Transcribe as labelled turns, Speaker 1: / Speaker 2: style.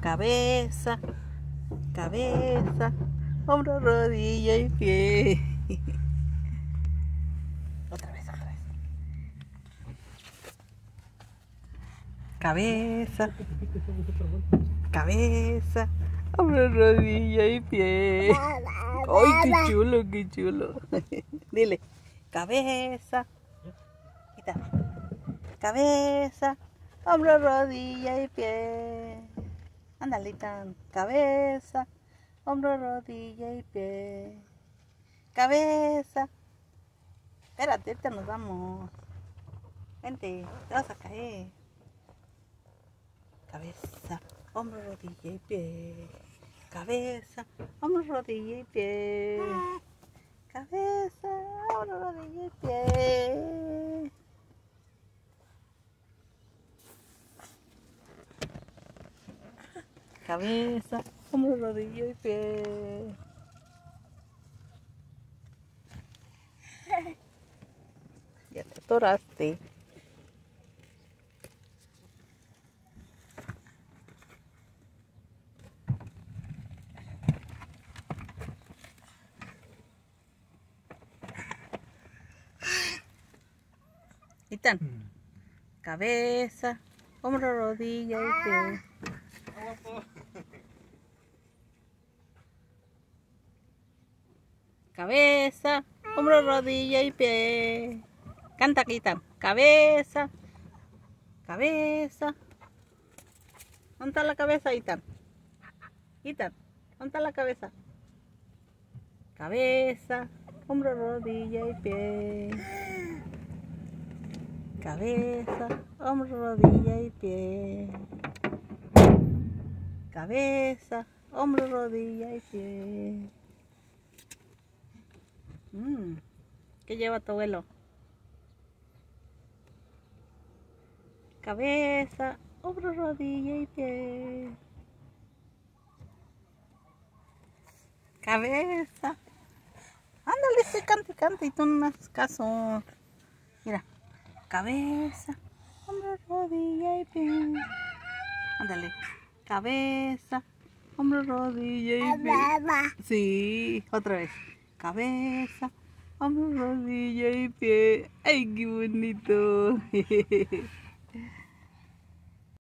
Speaker 1: Cabeza, cabeza, hombro, rodilla y pie. Otra vez, otra vez. Cabeza, cabeza, hombro, rodilla y pie. ¡Ay, qué chulo, qué chulo! Dile, cabeza, quita, cabeza, hombro, rodilla y pie. Ándale, cabeza, hombro, rodilla y pie. Cabeza. Espérate, ahorita nos vamos. Vente, te vas a caer. Cabeza, hombro, rodilla y pie. Cabeza, hombro, rodilla y pie. Cabeza, hombro, rodilla y pie. Cabeza, hombro, rodilla y pie. Ya te atoraste. Itan, cabeza, hombro, rodilla y pie. Cabeza, hombro, rodilla y pie. Canta, Itan. Cabeza, cabeza. ¿Dónde la cabeza, Itan? Itan, ¿dónde la cabeza? Cabeza, hombro, rodilla y pie. Cabeza, hombro, rodilla y pie. Cabeza, hombro, rodilla y pie. Mm, ¿Qué lleva tu abuelo? Cabeza, hombro, rodilla y pie. Cabeza. Ándale, sí, cante, cante y tú no me haces caso. Mira, cabeza, hombro, rodilla y pie. Ándale, cabeza, hombro, rodilla y pie. Sí, otra vez. Cabeza, hombro, rodilla y pie. ¡Ay, qué bonito!